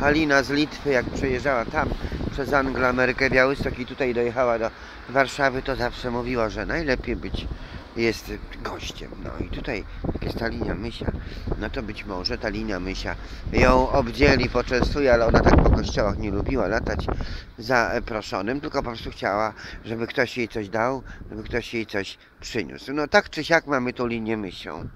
Halina z Litwy, jak przejeżdżała tam przez Anglię, Amerykę, Białystok i tutaj dojechała do Warszawy, to zawsze mówiła, że najlepiej być jest gościem. No i tutaj jak jest ta linia mysia, no to być może ta linia mysia ją obdzieli, poczęstuje, ale ona tak po kościołach nie lubiła latać zaproszonym, tylko po prostu chciała, żeby ktoś jej coś dał, żeby ktoś jej coś przyniósł. No tak czy siak mamy tą linię mysią.